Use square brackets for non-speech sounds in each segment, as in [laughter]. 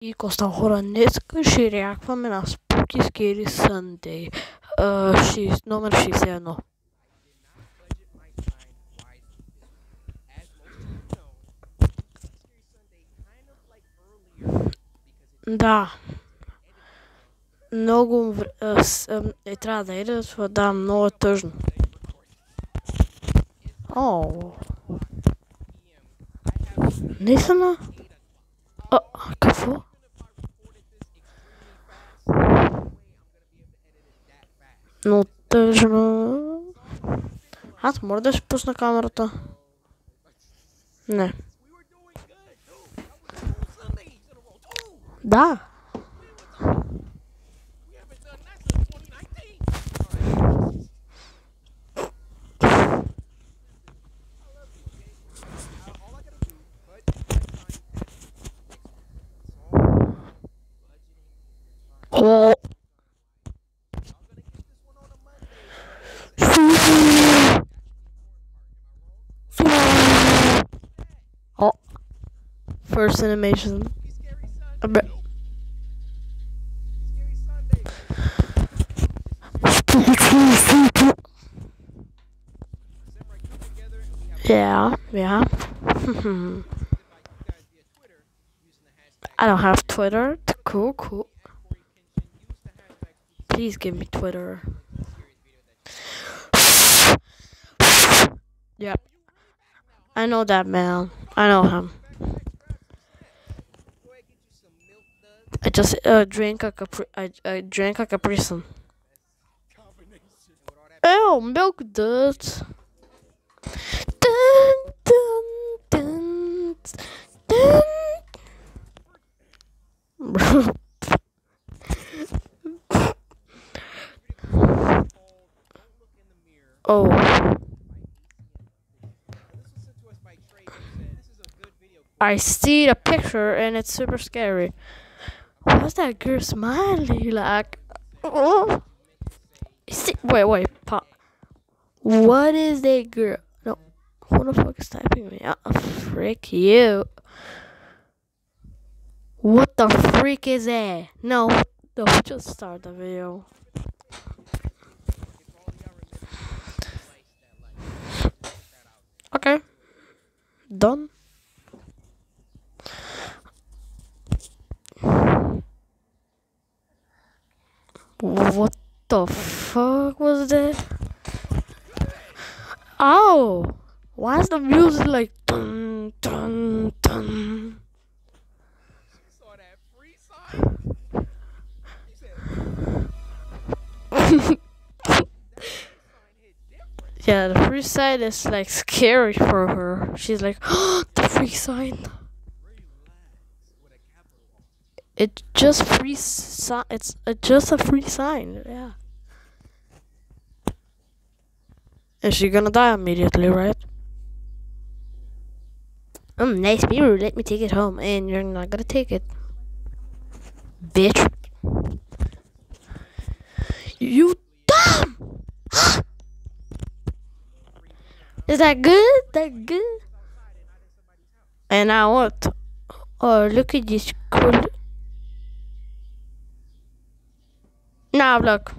и Костан Хора. Днес ще реакваме на Spooky Scary Sunday, uh, ши, номер 61. Да. Много е, трябва да иде, защото да, много е тъжно. О. Наистина? А, какво? Но тъжно. Аз мога да си пусна камерата? Не. Да. Oh. First animation. Yeah, yeah. [laughs] I don't have Twitter. Cool, cool. Please give me Twitter. [sighs] Yep. I know that man. I know him. I just uh, drank a capri. I, I drank a Capri Sun. Oh, milk duds. Dun, dun, dun, dun. [laughs] oh. I see the picture and it's super scary. What's that girl smiling like? Oh. See, wait, wait, pop. What is that girl? No, who the fuck is typing me? Oh, frick you. What the freak is that? No, no, just start the video. Okay, done. What the fuck was that? Oh, why is the music like dun dun dun? [laughs] Yeah, the free sign is like scary for her. She's like, oh, [gasps] the free sign. It's just free sign. It's uh, just a free sign. Yeah. Is she gonna die immediately, right? Um, nice mirror. Let me take it home, and you're not gonna take it, bitch. You dumb. [gasps] Is that good? That good? And I what? Oh, look at this cool. Now look.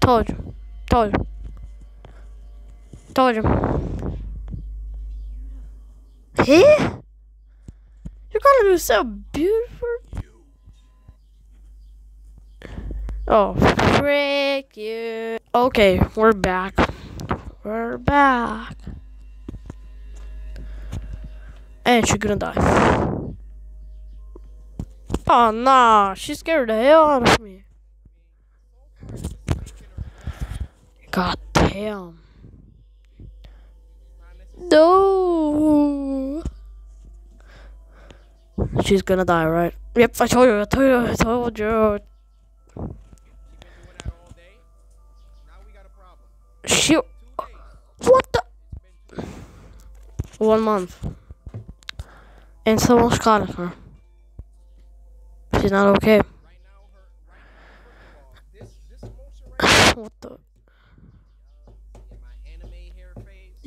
Told you. Told you. Told you. Hey? You're gonna be so beautiful. Oh, frick you. Okay, we're back. We're back. And she's gonna die. Oh nah, she scared the hell out of me. God damn. No. She's gonna die, right? Yep, I told you, I told you, I told you. She. What the? One month. And someone's calling her. She's not okay. Right now,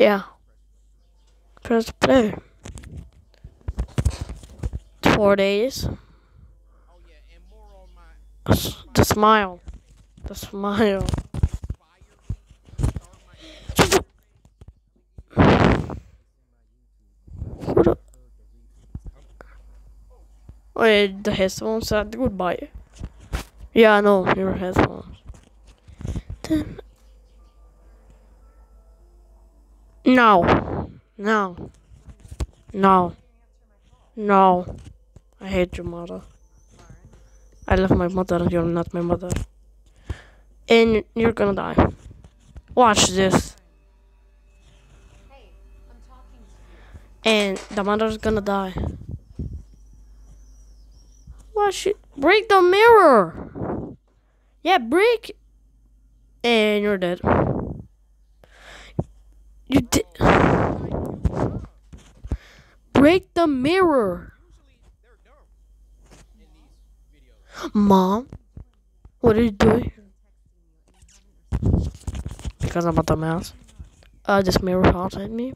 Yeah. Press play. Four days. Oh yeah, and more on my S- The smile. The smile. the- Wait, the headphones said goodbye. Yeah, I know your headphones. Then. No. No. No. No. I hate your mother. I love my mother. You're not my mother. And you're gonna die. Watch this. And the mother's gonna die. Watch it. Break the mirror. Yeah, break. And you're dead. You did. Break the mirror. Mom, what are you doing? Because I'm a dumbass. Uh, this mirror haunted me.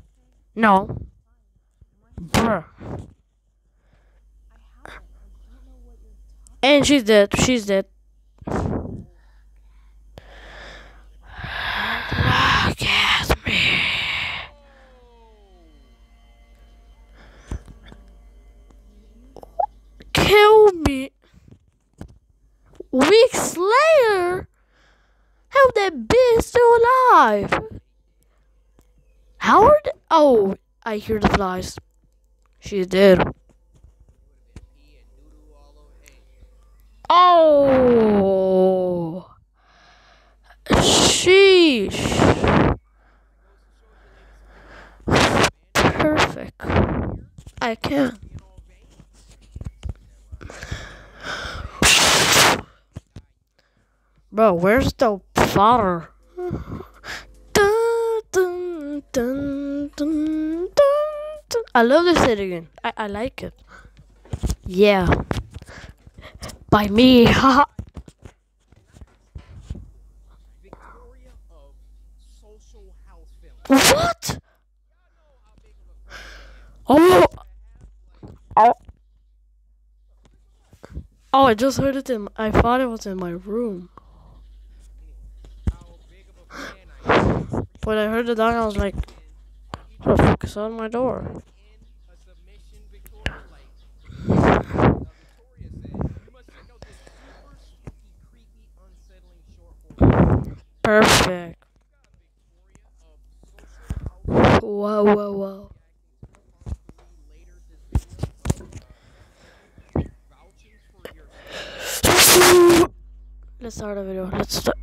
No. Bruh. And she's dead. She's dead. Weeks later, how that bitch still alive? Howard? Oh, I hear the flies. She's dead. Oh, sheesh. Perfect. I can. Bro, where's the father? I love this again. I, I like it. Yeah. By me. [laughs] what? Oh. Oh. Oh, I just heard it in. I thought it was in my room, How big of a fan I am. But I heard the down. I was like, "What the fuck is on my door?" Perfect. Whoa, whoa, whoa. Let's start a video. Let's start.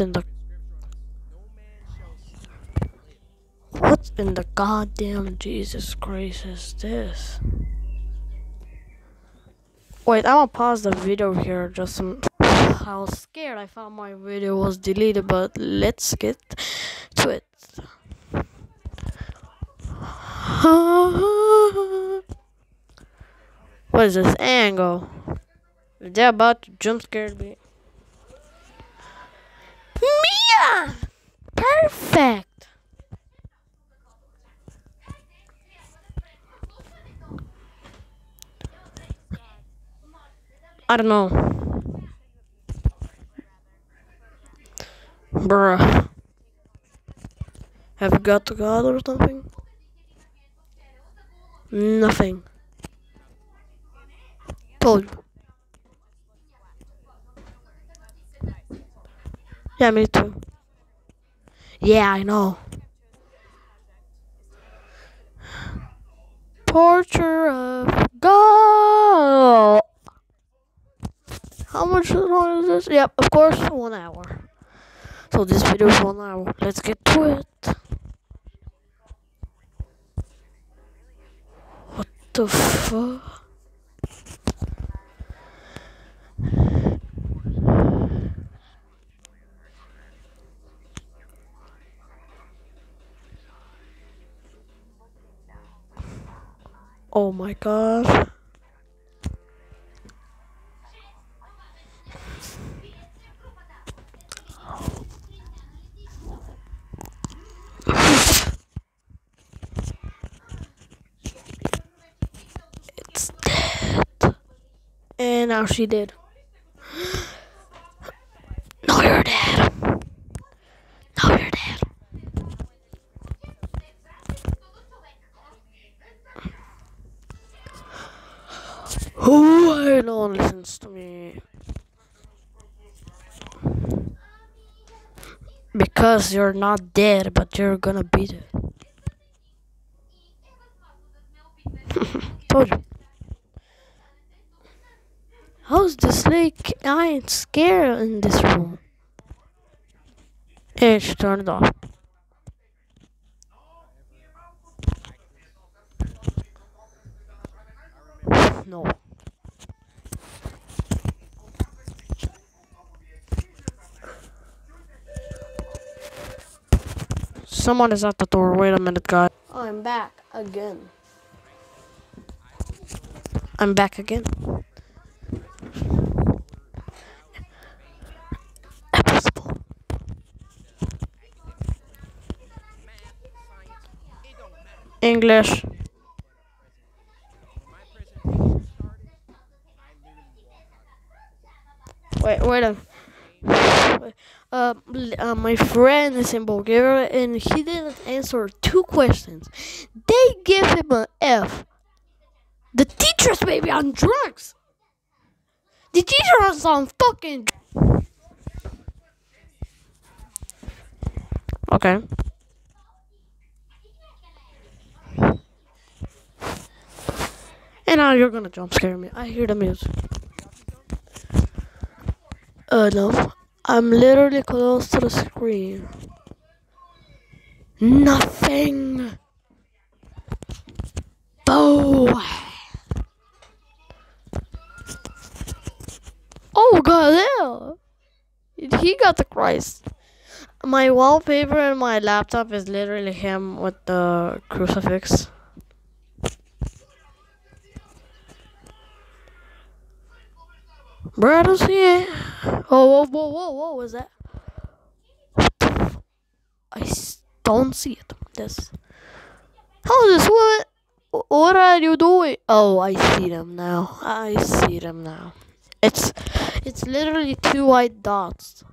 In the. What in the goddamn Jesus Christ is this? Wait, I'm gonna pause the video here. Just some. I was scared. I thought my video was deleted, but let's get to it. [laughs] What is this angle? They're about to jump scare me. Mia! Perfect! I don't know. Bruh. Have you got the god or something? Nothing. Told you. Yeah, me too. Yeah, I know. Portrait of God. How much long is this? Yep, of course, one hour. So this video is one hour. Let's get to it. What the fuck? Oh my god. It's dead. And now she did. No, you're dead. No, you're dead. Who no one listens to me? Because you're not dead, but you're gonna be dead. [laughs] Told you. How's the snake? I ain't scared in this room. It's turned off. No. Someone is at the door. Wait a minute, guys. Oh, I'm back again. I'm back again. Impossible. It don't matter. English. My presentation started, I literally walked out. Wait, wait a. Wait. Uh, uh, my friend is in Bulgaria and he didn't answer two questions. They give him an F. The teacher's maybe on drugs. The teacher is on fucking. Okay. And now you're gonna jump scare me. I hear the music. Uh, no. I'm literally close to the screen. Nothing. Boo. Oh god, yeah. He got the Christ. My wallpaper in my laptop is literally him with the crucifix. Bro, I don't see it. Oh, whoa, whoa, whoa, whoa, what was I don't see it. This. How is this? What? What are you doing? Oh, I see them now. I see them now. It's, it's literally two white dots.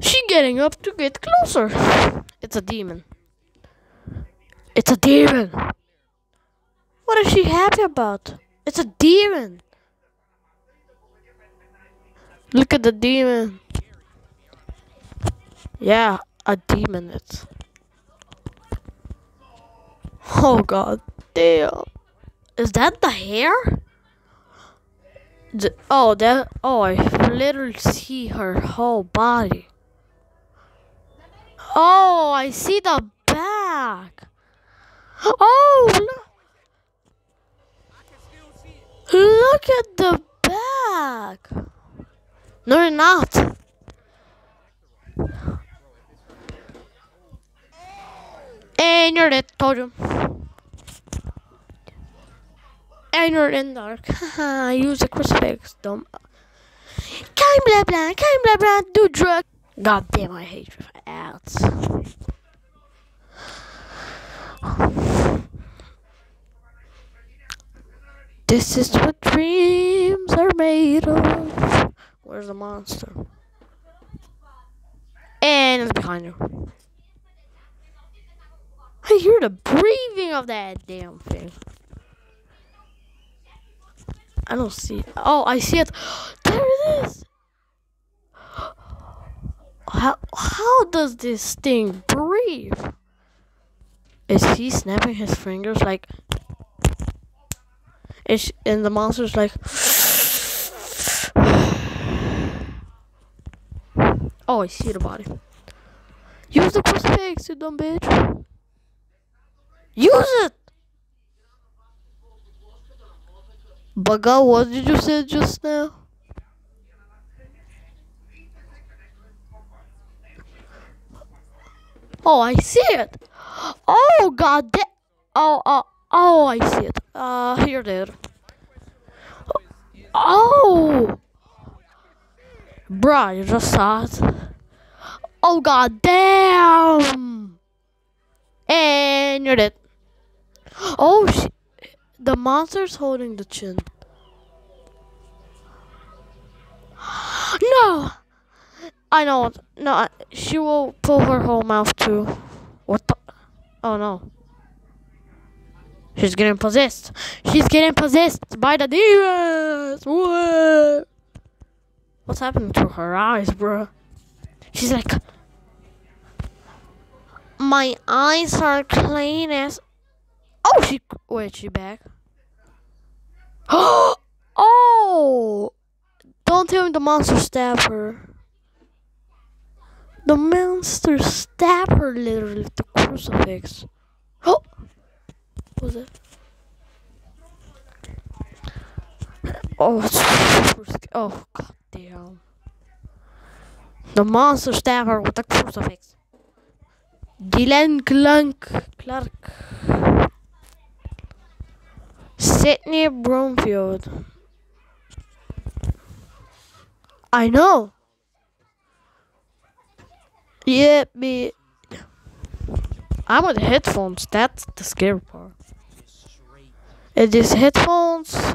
She getting up to get closer. It's a demon. It's a demon. What is she happy about? It's a demon. Look at the demon. Yeah, a demon. It's. Oh god, damn. Is that the hair? The, oh, that. Oh, I literally see her whole body. Oh, I see the back. Oh, look, it. look at the back. No, you're not. And you're dead, told you. And you're in dark. [laughs] Use a crucifix, dumb. Kind blah blah, kind blah blah, do drug. God damn, I hate ads. This is what dreams are made of. Where's the monster? And it's behind you. I hear the breathing of that damn thing. I don't see it. Oh, I see it. [gasps] There it is. How how does this thing breathe? Is he snapping his fingers like? Is and the monster's like? Oh, I see the body. Use the crucifix, you dumb bitch. Use it. Baga, what did you say just now? Oh, I see it. Oh, god da- Oh, oh, Oh, I see it. Uh, here there. Oh! Bruh, you just saw. Oh, god damn! And you're dead. Oh, the monster's holding the chin. No! I know. No, I- she will pull her whole mouth too. What the? Oh no. She's getting possessed. She's getting possessed by the demons. What? What's happening to her eyes, bro? She's like, my eyes are clean as. Oh, she. Wait, she back? [gasps] oh! Don't tell me the monster stabbed her. The monster stabbed her literally with the crucifix. Oh! [gasps] What was it? Oh, Oh, god The monster stabbed her with the crucifix. Dylan Clunk Clark. Sydney Bromfield. I know. Yeah, me. I'm with headphones. That's the scary part. It is headphones,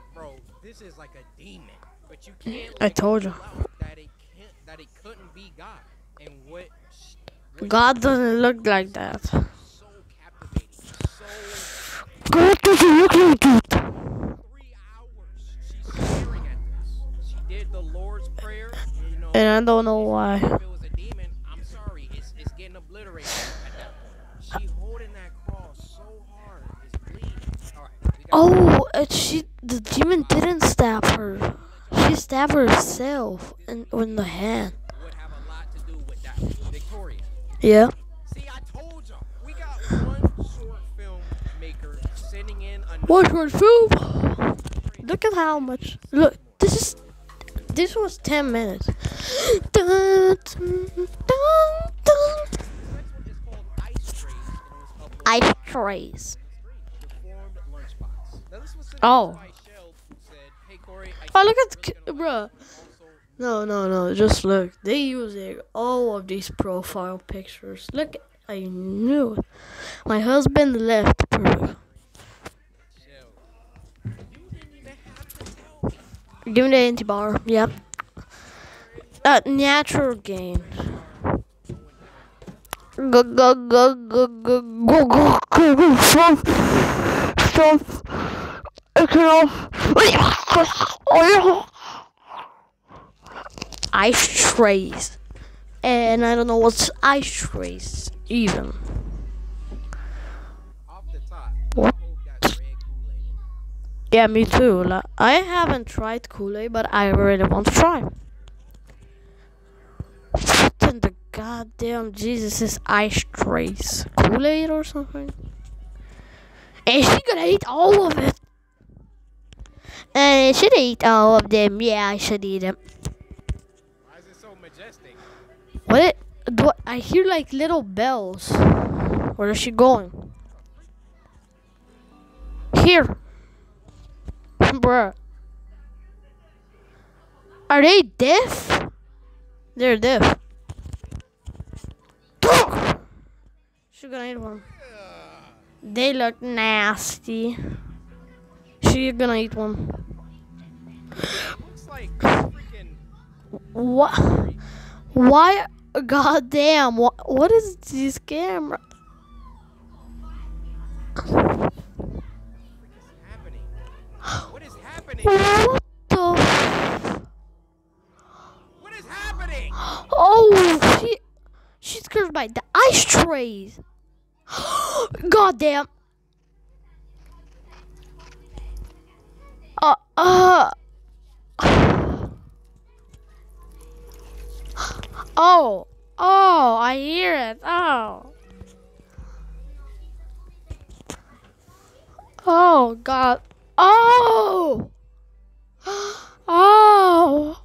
this is like a demon, but you can't. I told you. That it can't. That it couldn't be God. And what? God doesn't look like that. so captivating, so God doesn't look like that. three hours. She's staring at this. She did the Lord's prayer. You know, And I don't know why. if it was a demon, I'm sorry, it's, it's getting obliterated at that point. She holding that cross so hard, it's bleeding. Right, Oh, and she the demon didn't stab her. She stabbed herself in, in the hand. Yeah. See, What short film? Look at how much. Look, this is. This was 10 minutes. [gasps] dun, dun, dun, ice trays. Oh. Oh, look at bruh. No, no, no. Just look. They using all of these profile pictures. Look, I knew it. My husband left Peru. Give me the anti-bar. Yep. Uh, natural gain. Go go go go go go go go go stop stop I ice trays. And I don't know what's ice trays even. What? Yeah me too. Like, I haven't tried Kool-Aid but I really want to try. What in the goddamn Jesus is ice trays. Kool-Aid or something? And she gonna eat all of it and I should eat all of them yeah I should eat them Why is it so majestic? What? Do I, hear like little bells. Where is she going? Here. Bruh. Are they deaf? They're deaf. She gonna eat one. They look nasty. She gonna eat one. Looks like freaking What? Why? Goddamn! What? What is this camera? What is happening? What the? f- What is happening? Oh, she, she's cursed by the ice trays. [gasps] Goddamn! Uh, uh. Oh, oh, I hear it. Oh. Oh, God. Oh! Oh!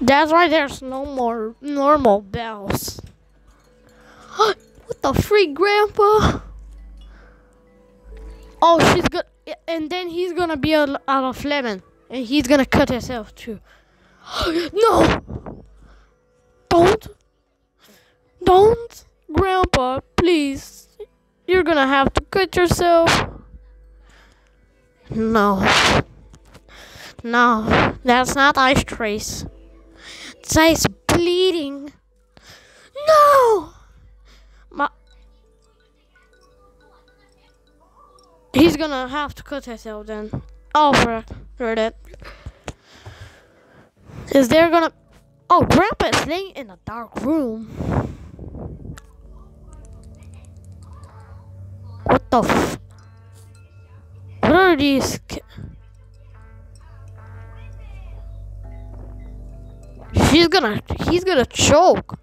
That's why there's no more normal bells. [gasps] what the freak, Grandpa? Oh, she's good. And then he's gonna be out of lemon. And he's gonna cut himself too. [gasps] no! Don't! Don't! Grandpa, please. You're gonna have to cut yourself. No. No, that's not ice trace. It's ice bleeding. No! He's gonna have to cut himself then. Oh, for, for that. Is there gonna... Oh, Grandpa is laying in a dark room. What the f... What are these... She's gonna... He's gonna choke.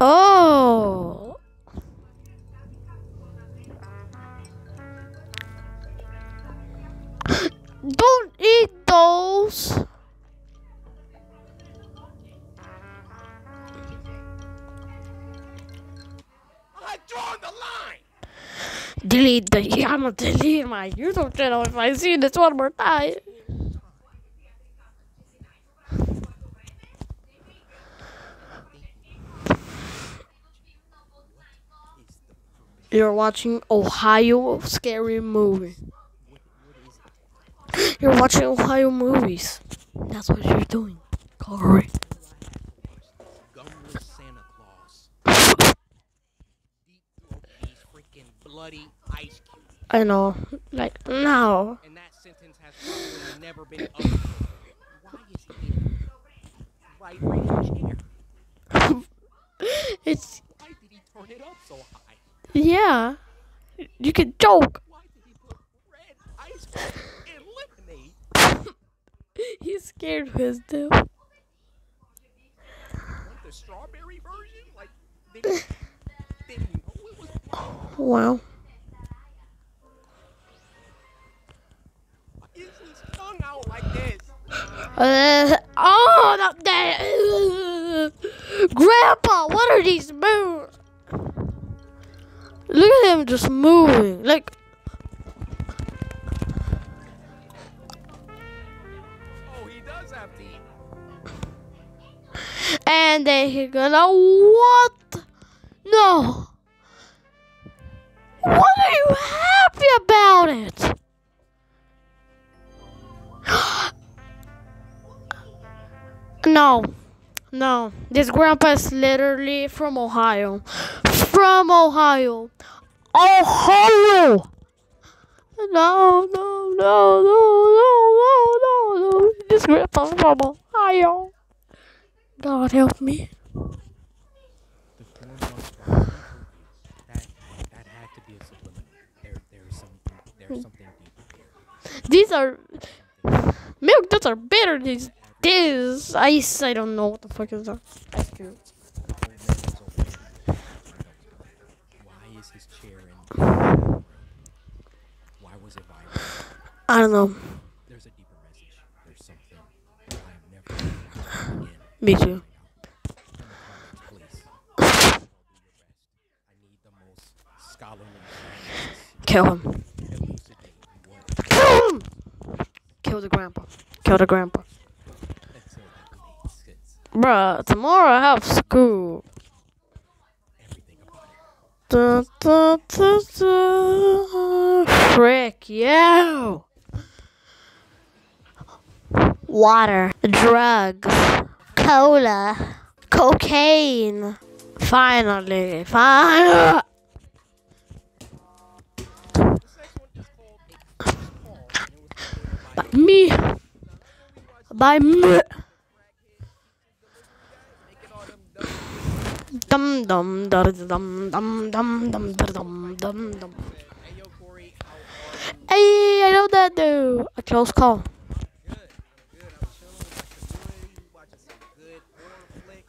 Oh. Don't eat those. I've drawn the line. Delete the. I'm gonna delete my YouTube channel if I see this one more time. You're watching Ohio scary movie. You're watching Ohio movies. That's what you're doing, Cory. I know. Like no. And that sentence has [laughs] probably never been. Why is he right range here? It's Why did he turn it up so high? yeah. You can joke. Why did he put red ice cream? [laughs] He's scared of his dude. The strawberry version? Like, did it was Wow. Is his tongue out like this? Uh, oh, not that. Grandpa, what are these moves? Look at him just moving. Like, does have teeth. and then he gonna what? No. What are you happy about it? [gasps] no, no. This grandpa is literally from Ohio. From Ohio. Ohio. No, no, no, no, no, no, no, no. This grandpa's from Ohio. God help me. These are milk. Those are bitter. These this ice. I don't know what the fuck is that. Ice cube. The old man scholarly too. Kill him. Kill him. Kill the grandpa. Kill the grandpa. Bruh, tomorrow I have school. Da, da, da, da. Frick you. Water, drugs, cola, cocaine. Finally, finally. By me. By me. Dum dum da dum dum dum dum da dum dum dum. Hey, I know that dude. A close call.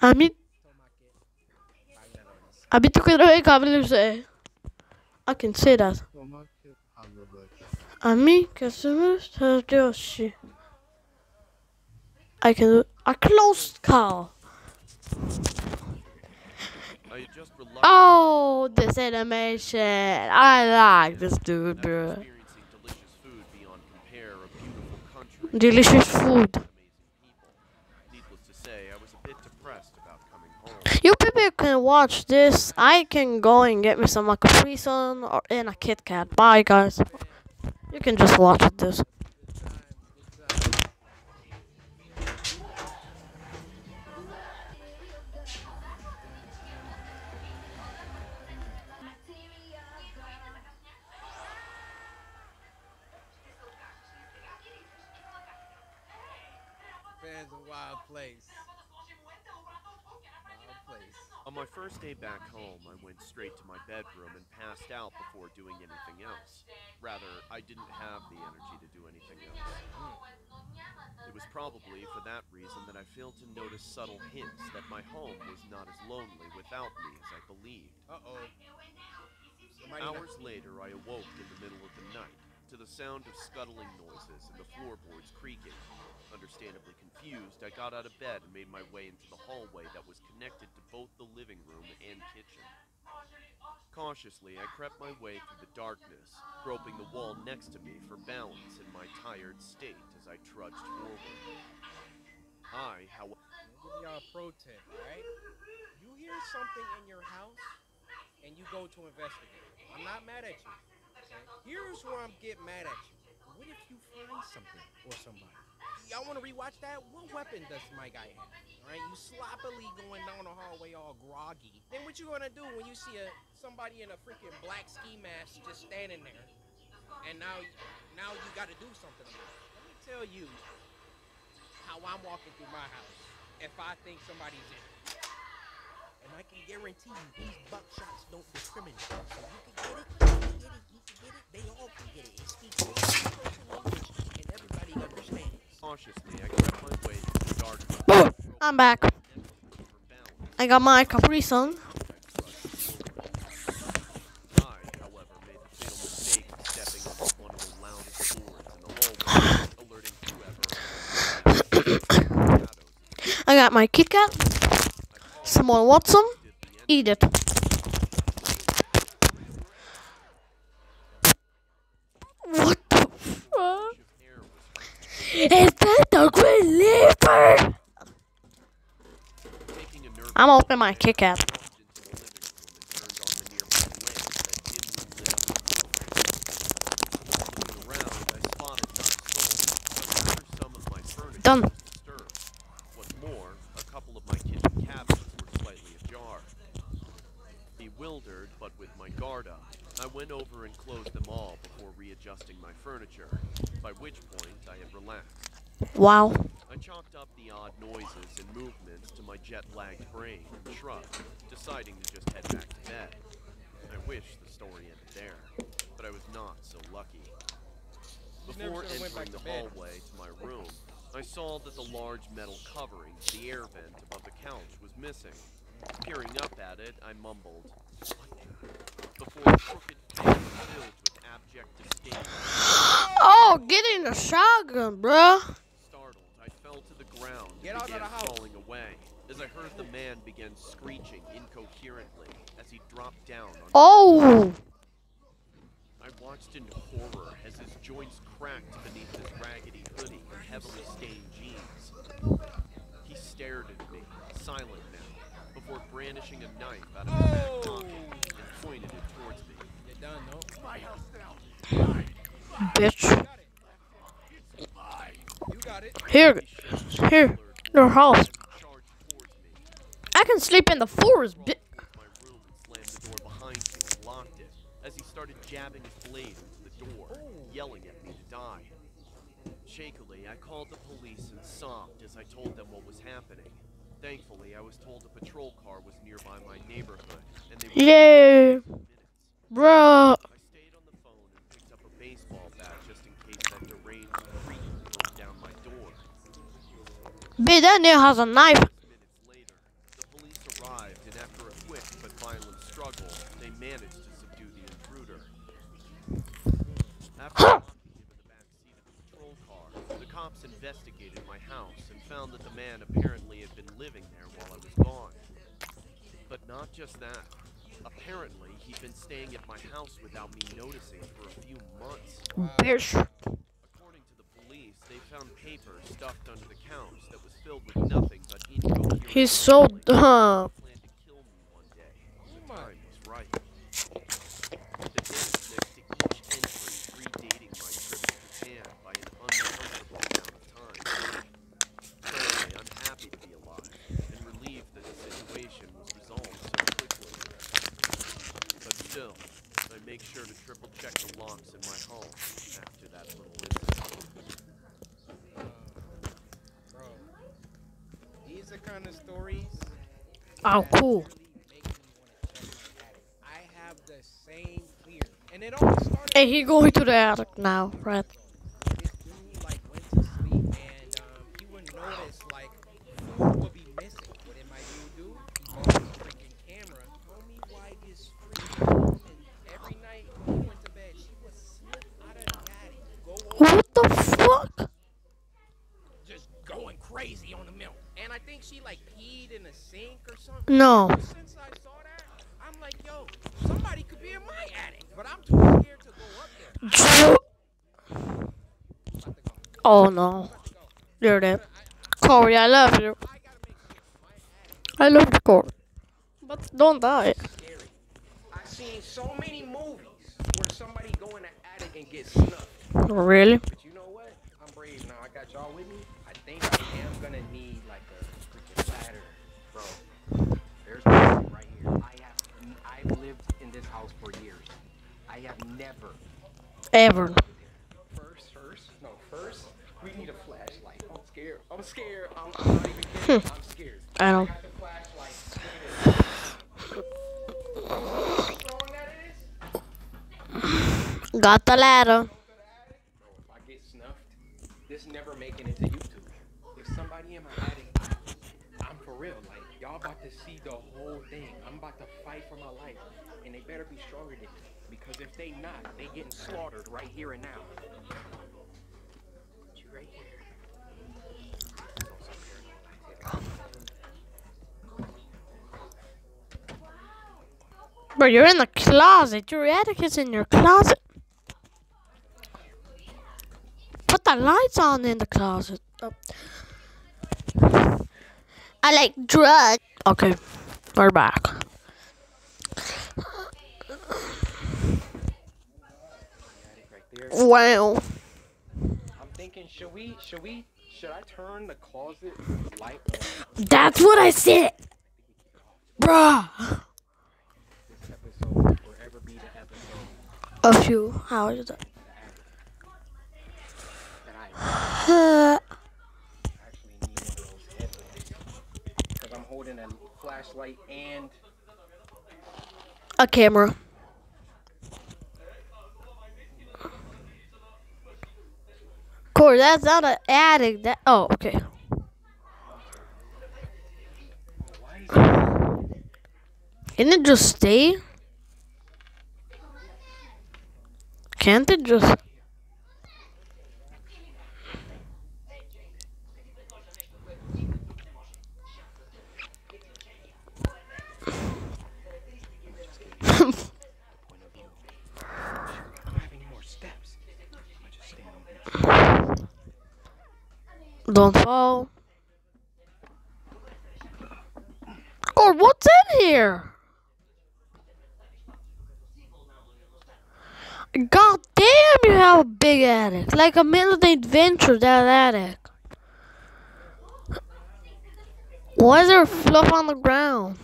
Amit अभी तो कह रहा है काबिल से है I can say that Ami customers Tadashi. I can do a closed call. Oh, this animation. I like this dude, bro. Delicious food. You people can watch this. I can go and get me some like or in a Kit Kat. Bye, guys. You can just watch this. Fans Wild Place. My first day back home, I went straight to my bedroom and passed out before doing anything else. Rather, I didn't have the energy to do anything else. It was probably for that reason that I failed to notice subtle hints that my home was not as lonely without me as I believed. Uh oh. Somebody knock- Hours later, I awoke in the middle of the night to the sound of scuttling noises and the floorboards creaking. Understandably confused, I got out of bed and made my way into the hallway that was connected to both the living room and kitchen. Cautiously, I crept my way through the darkness, groping the wall next to me for balance in my tired state as I trudged forward. I, however, give y'all a pro tip, alright? You hear something in your house and you go to investigate. I'm not mad at you. Here's where I'm getting mad at you. What if you find something or somebody? Y'all want to rewatch that? What weapon does my guy have? Alright, you sloppily going down the hallway all groggy. Then what you gonna do when you see a somebody in a freaking black ski mask just standing there? And now, now you got to do something about it. Let me tell you how I'm walking through my house if I think somebody's in it. And I can guarantee you, these buckshots don't discriminate. So you can get it, get it, you can it. They all can it. It speaks and everybody understands. cautiously, I crept my darkness. Oh, I'm back. I got my Capri Sun. [sighs] I, got my Kit Kat. Some? The end Eat it. What the fuck? of air was Is that the Green Reaper? taking a nervous I'm opening my Kit Kat. walked into the living room and turned on the nearby lamp that dimly lit. Looking around, I spotted not a soul, but rather some of my furniture Done. was disturbed. What's more, a couple of my kitchen cabinets were slightly ajar. Bewildered, but with my guard up, I went over and closed them all before readjusting my furniture, by which point I had relaxed. Wow. I chalked up the odd noises and movements to my jet-lagged brain and shrugged, deciding to just head back to bed. I wish the story ended there, but I was not so lucky. Before should've went back entering the hallway to my room, I saw that the large metal covering to the air vent above the couch was missing. Peering up at it, I mumbled, "What the-" Before a crooked face filled with abject disdain Oh, get in the shotgun, bruh. Startled, I fell to the ground Get and out of the house. crawling away as I heard the man begin screeching incoherently as he dropped down on Oh. I watched in horror as his joints cracked beneath his raggedy hoodie and heavily stained jeans. He stared at me, silent now, before brandishing a knife out of his back Oh! pocket and pointed it towards me. You're done, no? Bitch. Got it. You got it. Here, here, your house. Charged towards me. I can sleep in the forest, bi- my room slammed the door behind me and locked it as he started jabbing his blade into the door, yelling at me to die. Shakily, I called the police and sobbed as I told them what was happening. Thankfully, I was told a patrol car was nearby my neighborhood, and they Yay, in minutes. bruh. I stayed on the phone and picked up a baseball bat just in case that deranged freak broke down my door. Nigga has a knife. He's so dumb. planned to kill me one day. The my- time was right. The dates next to each entry predating my trip to Japan by an uncomfortable amount of time. Clearly, I'm happy to be alive and relieved that the situation was resolved so quickly. But still, I make sure to triple check the locks in my home after that little incident. Bro. These are kind of stories. Oh, that cool. really make me wanna check my attic. I have the same fear. And it all started Hey, he going to the attic now, right? this dude like went to sleep and um, he would notice like food would be missing. What did my dude do? He bought his freaking camera. Told me why this freaking woman every night when he went to bed she would slip Every night he went to bed, she was the attic, go over What the fuck? just going crazy on the milk. And I think she like peed in a sink or something. No. Since I saw that, I'm like, yo, somebody could be in my attic, but I'm too scared to go up there. Dro- I'm about to go. Oh no. I'm about to go. You're dead. Eh. Cory, I love you. I gotta make sure my attic I love you, Cory. But don't die. I've seen so many movies where somebody go in the attic and get snuffed. Really? But you know what? I'm brave now. I got y'all with me. I think I am gonna need like a freaking ladder, bro. There's right here. I have I've lived in this house for years. I have never Ever. We need a flashlight. I'm scared. I'm scared. I'm, I'm not even kidding. Hmm. I'm scared. I know. got the flashlight. Look at this. How strong that is? Got the ladder. If I get snuffed, this never making it to YouTube. If somebody in my attic, I'm for real. Like, y'all about to see the whole thing. I'm about to fight for my life. And they better be stronger than me. Because if they not, they getting slaughtered right here and now. Put you right here. Bro, you're in the closet. Your attic is in your closet. Put the lights on in the closet. Oh. I like drugs. Okay, we're back. Attic right there. Wow. I'm thinking, should we, should we, should I turn the closet light on? That's what I said. Bruh. This episode will forever be the episode A few I'm holding a flashlight and A camera. Cory, that's not an attic. That oh, okay. Can it just stay? Can't it just? [laughs] Don't fall. Or what's in here? God damn, you have a big attic. Like a Midland Adventure, that attic. Why is there fluff on the ground?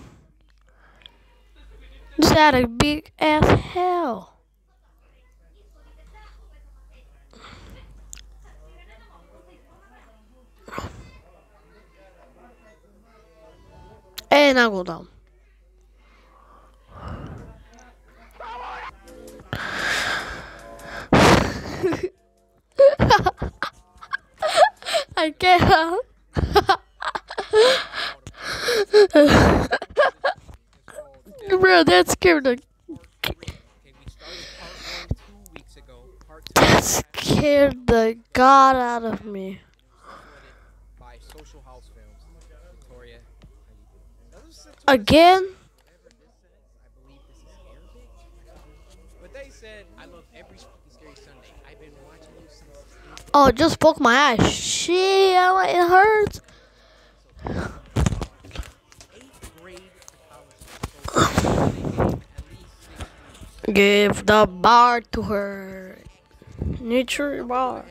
This attic big as hell. And I go down. [laughs] I can't. [laughs] Bro, that scared the that scared the god out of me. supported by Social House Films. Victoria, how you doing? Another situation, Again? whatever this says, I believe this is Arabic. But they said, I love every Spooky Scary Sunday. I've been watching you since eighth Oh, it just broke my eye. Shit, it hurts. Give the bar to her. Nature bar.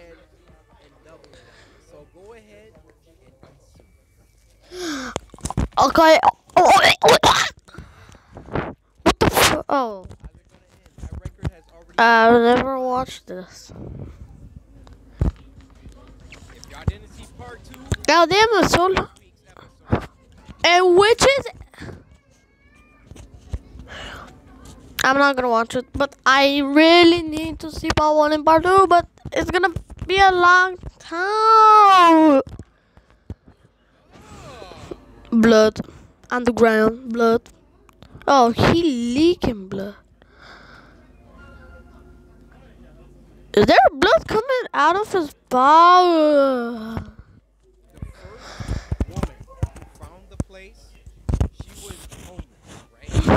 Okay. What the f- Oh. I've never watched this. Week's episode. And which is. I'm not gonna watch it, but I really need to see part one and part two, but it's gonna be a long time. Blood on the ground, blood. Oh, he leaking blood. Is there blood coming out of his body? The first woman who found the place, she was homeless, right? Yeah. The second woman was the owner of this like Airbnb. We all know Airbnb. Now Airbnb. it's about the people who actually rented out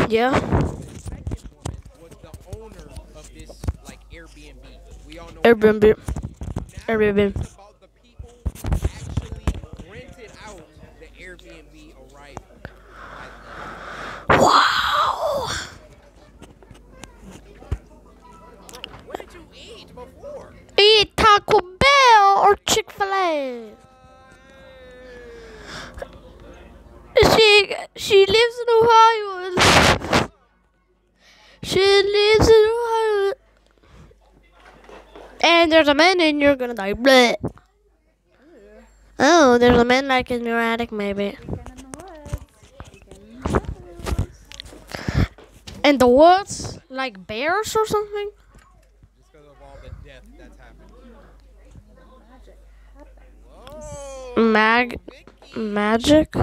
the Airbnb arrival. Wow. What did you eat before? Eat Taco Bell or Chick Fil A. She she lives in Ohio. She lives in Ohio. And there's a man and you're gonna die. Bleh. Oh, there's a man like in your attic, maybe. And the woods, like bears or something. Just because of all the death that's happened. Mag magic.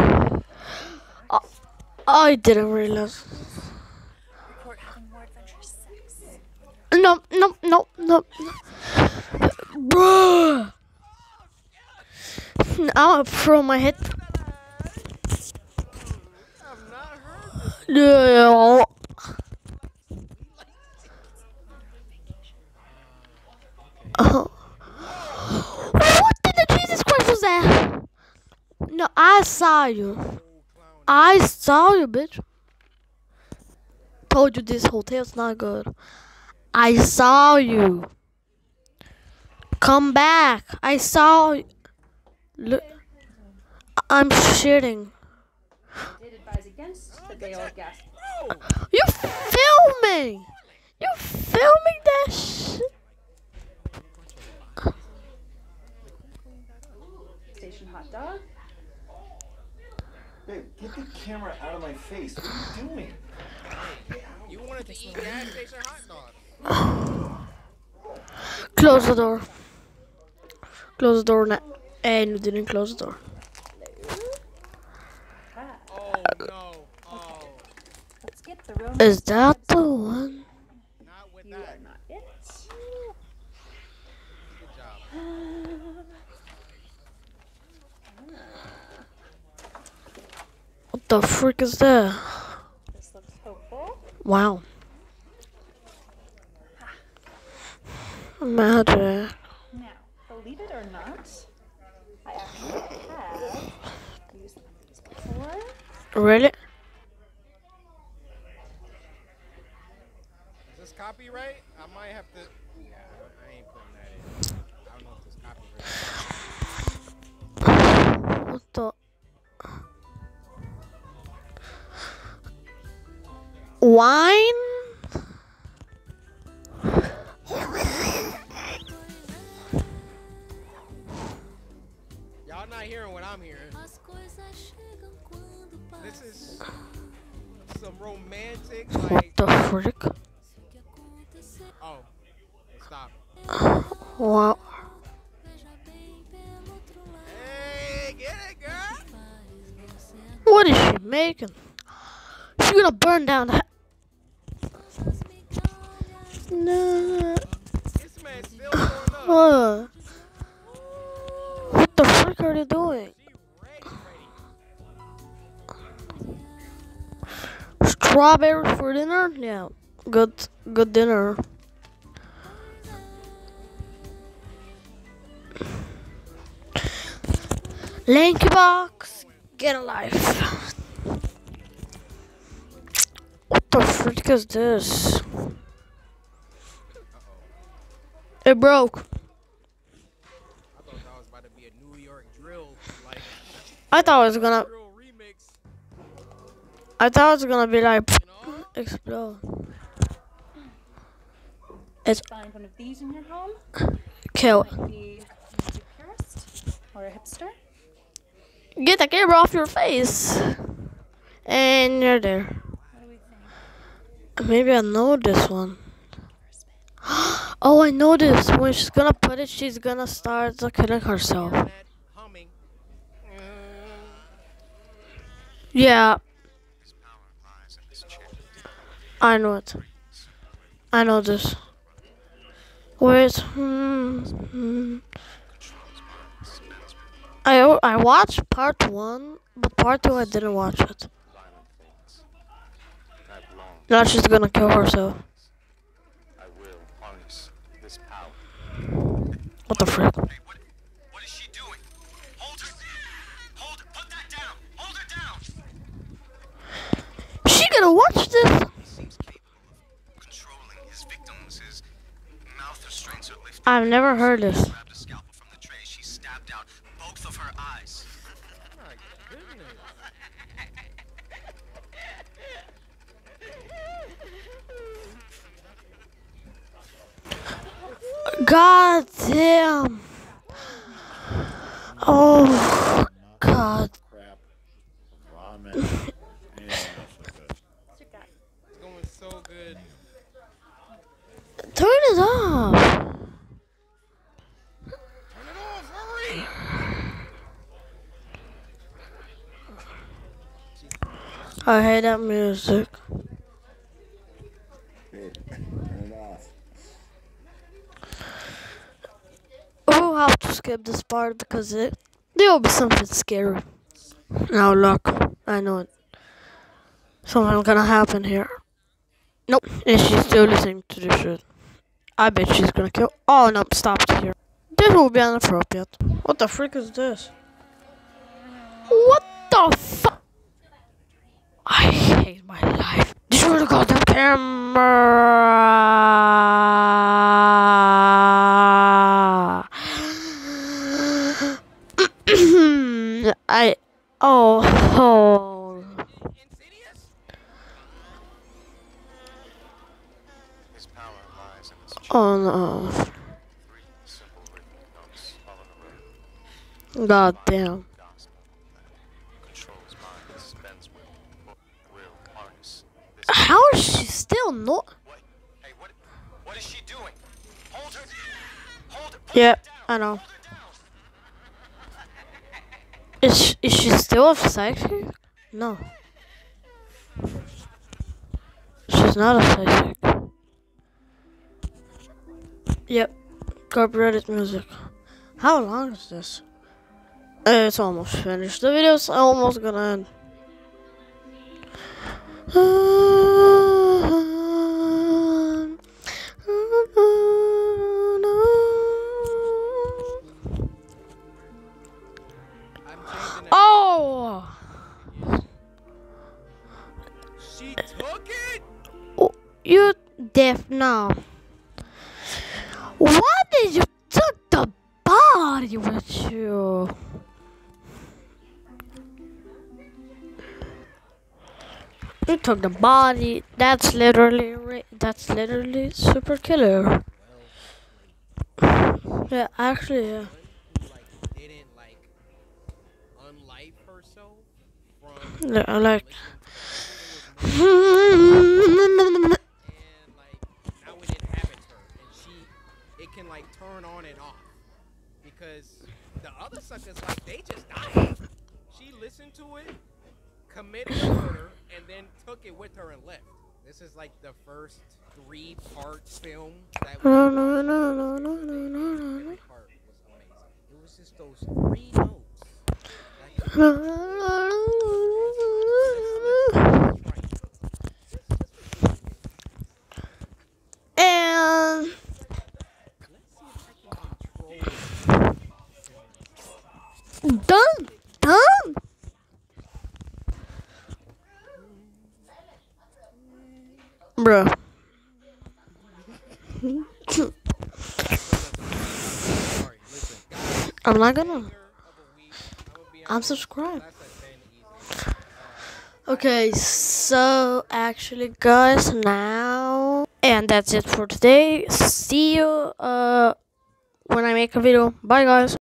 I didn't realize. Report having more adventurous sex. No, no, no, no. Bruh. I'm gonna throw my head. I've not heard this. Yeah. Oh. What did the Jesus Christ was that? No, I saw you. I saw you, bitch. Told you this hotel's not good. I saw you. Come back. I saw. Look. I'm shitting. You filming? You filming that shit? Station hot dog. Babe, get the camera out of my face. What are you doing? You wanted to eat gas station hot dogs. [sighs] Close the door. Close the door now. And you didn't close the door. Oh no. Oh, Let's get the romance. Is that the one? not with You are that. not it. Good job. [sighs] [sighs] What the frick is that? This looks hopeful. Wow. Magic. Now, believe it or not, I actually have used these before. Really? Wine? Y'all not hearing what I'm hearing. This is some romantic, What the frick? Oh, stop. Wow. Hey, get it, girl. What is she making? She gonna burn down the. No. This man still going up. Uh, what the frick are they doing? Strawberries for dinner? Yeah. Good good dinner. LankyBox, get a life. What the frick is this? It broke. I thought that was about to be a New York drill, like I thought it was gonna remix. I thought it was gonna be like explode. Find one of these in your home. Kill. Might be a or a hipster. Get the camera off your face. And you're there. What do we think? Maybe I know this one. [gasps] Oh, I know this. When she's gonna put it, she's gonna start to killing herself. Yeah. I know it. I know this. Where's hmm, hmm. I I watched part one, but part two I didn't watch it. Now she's gonna kill herself. I will harness this power. What the frick? Hey, what, what is she doing? Hold her. Hold her. Put that down. Hold her down. She gonna watch this? He seems capable of controlling his victims. His mouth restraints are lifted. I've never heard this. Grabbed a scalpel from the tray. She stabbed out both of her eyes. My goodness. God damn. Oh God. crap. Turn it off. I hate that music. Turn it off. We'll have to skip this part because it there'll be something scary. Now look, I know it. Something's gonna happen here. Nope, and she's still listening to this shit. I bet she's gonna kill. Oh no, stop here. This will be inappropriate. What the freak is this? What the fuck? I hate my life. This Destroy the goddamn camera. I oh oh Insidious? His power lies in his oh no. three simple written notes all in a row. God damn. Gospel that controls mind, dispense with, will harness damn. How is she still not? What? Hey, what? What is she doing? Hold her. Hold down. I know. Is she, is she still a psychic? No. She's not a psychic. Yep. Copyrighted music. How long is this? It's almost finished. The video's almost gonna end. You took the body. That's literally that's literally super killer. Yeah, actually, yeah. who like didn't like unlife herself from Yeah, like. and like now it inhabits her and she it can like turn on and off because the other suckers like they just died she listened to it committed murder and then took it with her and left this is like the first three part film that we No, no, no, no, no, no, no, no, Every part was amazing it was just those three notes no. And done, done. Bro. Sorry, listen, guys, I'm not gonna. I'm subscribed. that's a 10 easy. Okay, so actually, guys, now and that's it for today. See you uh when I make a video. Bye, guys.